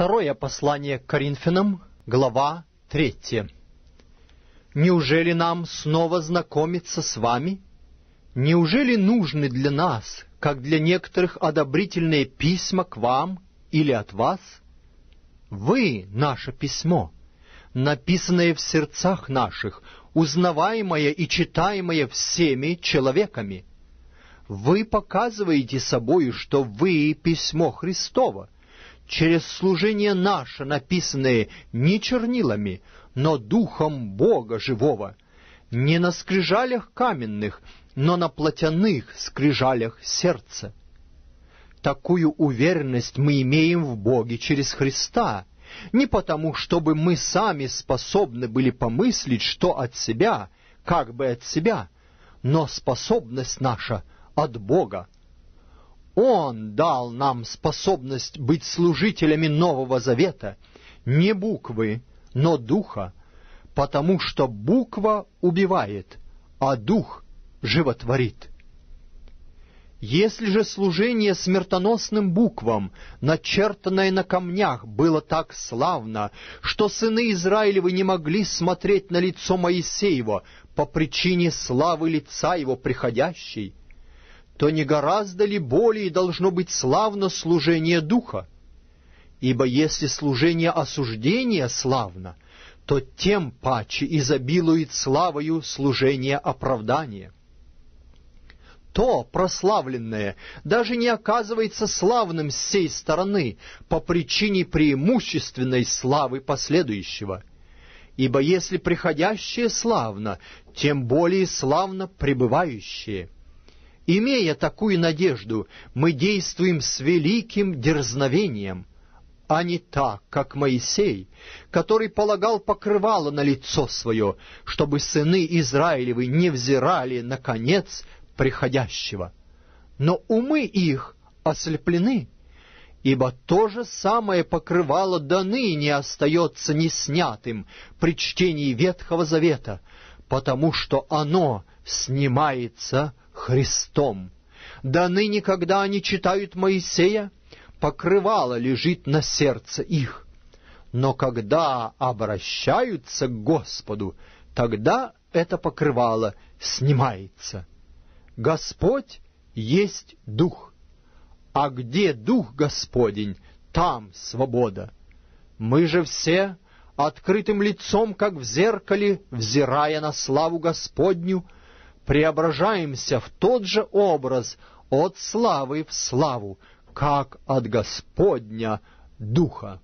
Второе послание к Коринфянам, глава третья. Неужели нам снова знакомиться с вами? Неужели нужны для нас, как для некоторых, одобрительные письма к вам или от вас? Вы — наше письмо, написанное в сердцах наших, узнаваемое и читаемое всеми человеками. Вы показываете собою, что вы — письмо Христово, через служение наше, написанное не чернилами, но духом Бога живого, не на скрижалях каменных, но на плотяных скрижалях сердца. Такую уверенность мы имеем в Боге через Христа, не потому, чтобы мы сами способны были помыслить, что от себя, как бы от себя, но способность наша от Бога. Он дал нам способность быть служителями Нового Завета, не буквы, но духа, потому что буква убивает, а дух животворит. Если же служение смертоносным буквам, начертанное на камнях, было так славно, что сыны Израилевы не могли смотреть на лицо Моисеева по причине славы лица его приходящей, то не гораздо ли более должно быть славно служение духа? Ибо если служение осуждения славно, то тем паче изобилует славою служение оправдания. То прославленное даже не оказывается славным с сей стороны по причине преимущественной славы последующего. Ибо если приходящее славно, тем более славно пребывающее — Имея такую надежду, мы действуем с великим дерзновением, а не так, как Моисей, который полагал покрывало на лицо свое, чтобы сыны Израилевы не взирали на конец приходящего. Но умы их ослеплены, ибо то же самое покрывало до ныне остается неснятым при чтении Ветхого Завета, потому что оно снимается Христом. Да ныне, когда они читают Моисея, покрывало лежит на сердце их. Но когда обращаются к Господу, тогда это покрывало снимается. Господь есть Дух, а где Дух Господень, там свобода. Мы же все открытым лицом, как в зеркале, взирая на славу Господню, преображаемся в тот же образ от славы в славу, как от Господня Духа.